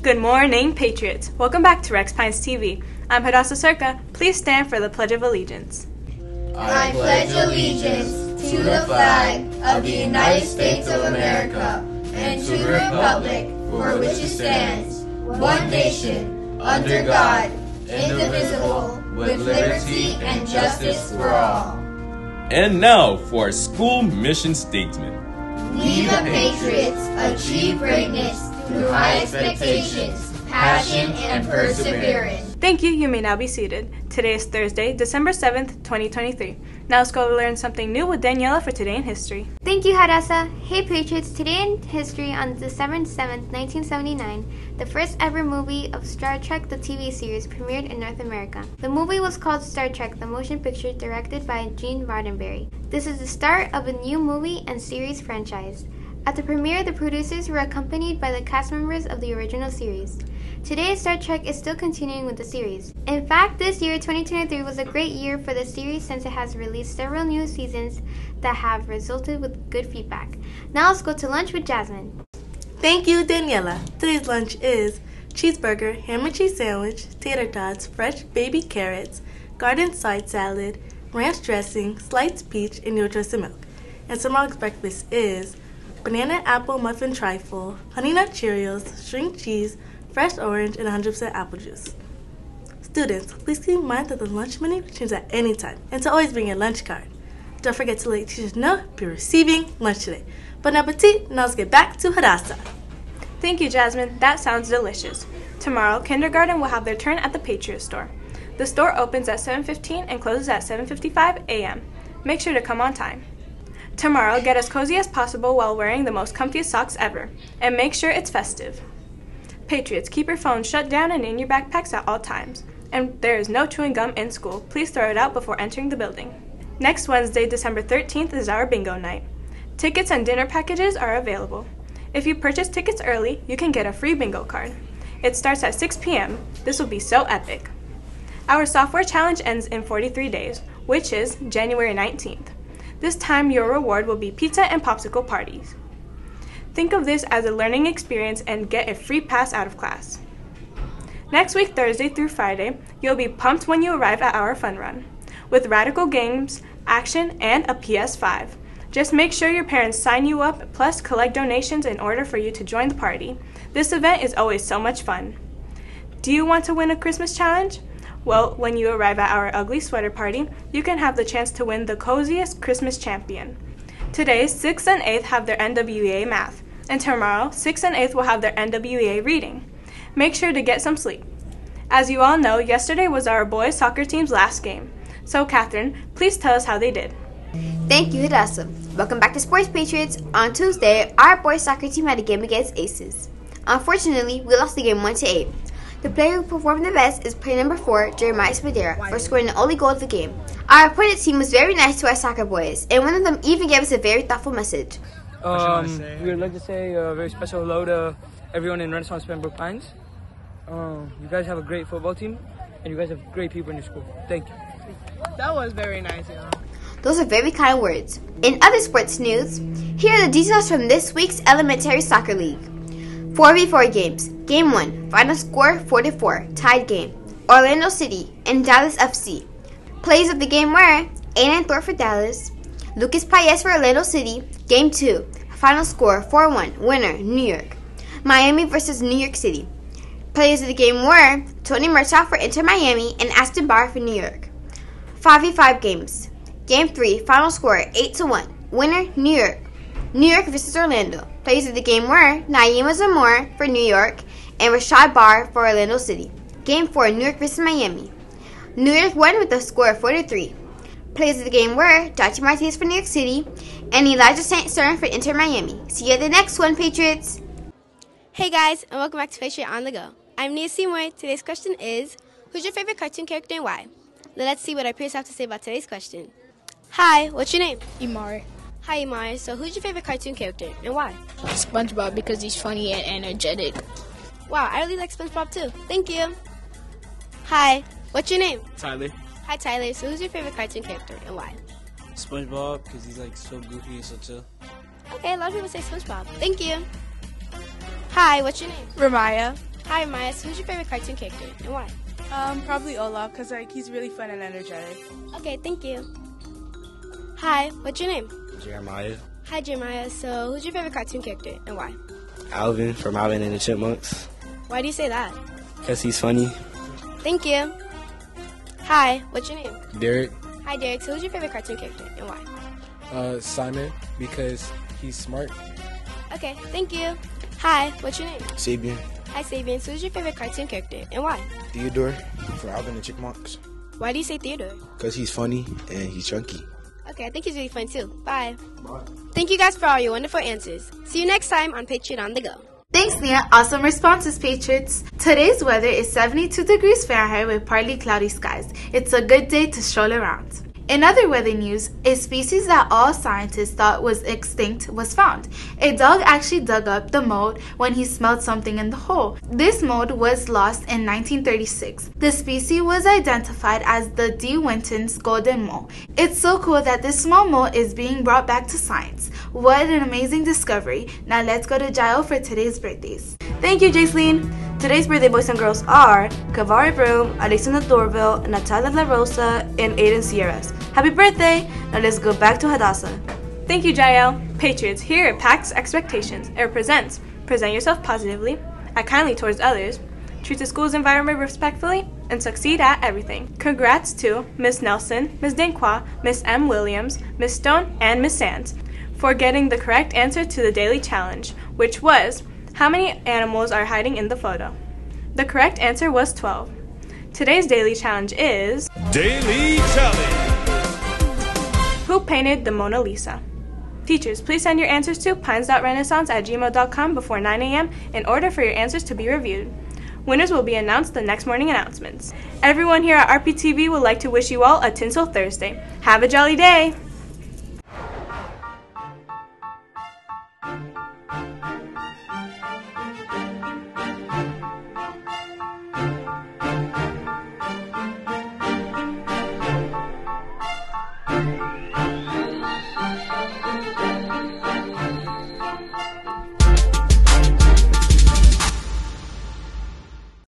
Good morning, Patriots. Welcome back to Rex Pines TV. I'm Hadassah Circa. Please stand for the Pledge of Allegiance. I pledge allegiance to the flag of the United States of America and to the republic for which it stands, one nation, under God, indivisible, with liberty and justice for all. And now for our school mission statement. We the Patriots achieve greatness through high expectations, passion, and perseverance. Thank you. You may now be seated. Today is Thursday, December 7th, 2023. Now let's go learn something new with Daniela for Today in History. Thank you, Hadassah. Hey, Patriots. Today in history, on December 7th, 1979, the first ever movie of Star Trek, the TV series, premiered in North America. The movie was called Star Trek, the motion picture directed by Gene Roddenberry. This is the start of a new movie and series franchise. At the premiere, the producers were accompanied by the cast members of the original series. Today, Star Trek is still continuing with the series. In fact, this year, 2023, was a great year for the series since it has released several new seasons that have resulted with good feedback. Now let's go to lunch with Jasmine. Thank you, Daniela. Today's lunch is cheeseburger, ham and cheese sandwich, tater tots, fresh baby carrots, garden side salad, ranch dressing, sliced peach, and choice of milk. And tomorrow's breakfast is banana apple muffin trifle, honey nut Cheerios, string cheese, fresh orange, and 100% apple juice. Students, please keep in mind that the lunch menu changes at any time, and to always bring your lunch card. Don't forget to let teachers know you're receiving lunch today. Bon appetit, now let's get back to Hadassah. Thank you, Jasmine. That sounds delicious. Tomorrow, kindergarten will have their turn at the Patriot Store. The store opens at 7:15 and closes at 7:55 a.m. Make sure to come on time. Tomorrow, get as cozy as possible while wearing the most comfiest socks ever, and make sure it's festive. Patriots, keep your phones shut down and in your backpacks at all times. And there is no chewing gum in school. Please throw it out before entering the building. Next Wednesday, December 13th, is our bingo night. Tickets and dinner packages are available. If you purchase tickets early, you can get a free bingo card. It starts at 6 p.m. This will be so epic. Our software challenge ends in 43 days, which is January 19th. This time, your reward will be pizza and popsicle parties. Think of this as a learning experience and get a free pass out of class. Next week, Thursday through Friday, you'll be pumped when you arrive at our fun run. With radical games, action, and a PS5. Just make sure your parents sign you up, plus collect donations in order for you to join the party. This event is always so much fun. Do you want to win a Christmas challenge? Well, when you arrive at our ugly sweater party, you can have the chance to win the coziest Christmas champion. Today, 6th and 8th have their NWEA math, and tomorrow, 6th and 8th will have their NWEA reading. Make sure to get some sleep. As you all know, yesterday was our boys soccer team's last game. So, Catherine, please tell us how they did. Thank you, Hadassah. Welcome back to Sports Patriots. On Tuesday, our boys soccer team had a game against Aces. Unfortunately, we lost the game 1 to 8. The player who performed the best is player number 4, Jeremiah Spadera, for scoring the only goal of the game. Our opponent team was very nice to our soccer boys, and one of them even gave us a very thoughtful message. Um, we would like to say a very special hello to everyone in Renaissance Pembroke Pines. Um, you guys have a great football team, and you guys have great people in your school. Thank you. That was very nice, you know. Those are very kind words. In other sports news, here are the details from this week's Elementary Soccer League. 4v4 games. Game 1. Final score 4-4. Tied game. Orlando City and Dallas FC. Plays of the game were Aiden Thorpe for Dallas, Lucas Paez for Orlando City. Game 2. Final score 4-1. Winner, New York. Miami versus New York City. Players of the game were Tony Murtaugh for Inter Miami and Aston Barr for New York. 5v5 games. Game 3, final score 8 to 1. Winner, New York. New York versus Orlando. Players of the game were Naima Zamora for New York and Rashad Barr for Orlando City. Game 4, New York vs. Miami. New York won with a score of 43. Players of the game were Dutch Martinez for New York City and Elijah St. Stern for Inter Miami. See you at the next one, Patriots. Hey guys, and welcome back to Patriot on the Go. I'm Nia Seymour. Today's question is Who's your favorite cartoon character and why? Let's see what our peers have to say about today's question. Hi, what's your name? Imari. Hi, Imari. So, who's your favorite cartoon character and why? SpongeBob because he's funny and energetic. Wow, I really like SpongeBob too. Thank you. Hi, what's your name? Tyler. Hi, Tyler. So, who's your favorite cartoon character and why? SpongeBob because he's like so goofy and so chill. Okay, a lot of people say SpongeBob. Thank you. Hi, what's your name? Ramaya. Hi, Maya. So who's your favorite cartoon character and why? Um, probably Olaf, because like he's really fun and energetic. Okay, thank you. Hi, what's your name? Jeremiah. Hi, Jeremiah. So who's your favorite cartoon character and why? Alvin from Alvin and the Chipmunks. Why do you say that? Because he's funny. Thank you. Hi, what's your name? Derek, Hi, Derek. So who's your favorite cartoon character and why? uh, Simon, because he's smart. Okay, thank you. Hi, what's your name? Sabian, Hi, Sabian. So who's your favorite cartoon character and why? Theodore for Alvin and Chipmunks. Why do you say Theodore? Because he's funny and he's chunky. Okay, I think he's really fun too. Bye. Bye. Thank you guys for all your wonderful answers. See you next time on Patriot on the Go. Thanks, Nia. Awesome responses, Patriots. Today's weather is 72 degrees Fahrenheit with partly cloudy skies. It's a good day to stroll around. In other weather news, a species that all scientists thought was extinct was found. A dog actually dug up the mold when he smelled something in the hole. This mold was lost in 1936. The species was identified as the De Winton's golden mole. It's so cool that this small mole is being brought back to science. What an amazing discovery. Now let's go to Jael for today's birthdays. Thank you, Jaceline. Today's birthday boys and girls are Kavari Broom, Alexander Dorville, Natalia La Rosa, and Aiden Sierras. Happy birthday! Now let's go back to Hadassah. Thank you, Jael. Patriots, here at PATS Expectations, it represents present yourself positively, act kindly towards others, treat the school's environment respectfully, and succeed at everything. Congrats to Miss Nelson, Miss Dinqua, Miss M. Williams, Miss Stone, and Miss Sands for getting the correct answer to the daily challenge, which was how many animals are hiding in the photo? The correct answer was 12. Today's daily challenge is Daily Challenge. Who painted the Mona Lisa? Teachers, please send your answers to pines.renaissance at gmail.com before 9 a.m. in order for your answers to be reviewed. Winners will be announced the next morning announcements. Everyone here at RPTV would like to wish you all a Tinsel Thursday. Have a jolly day!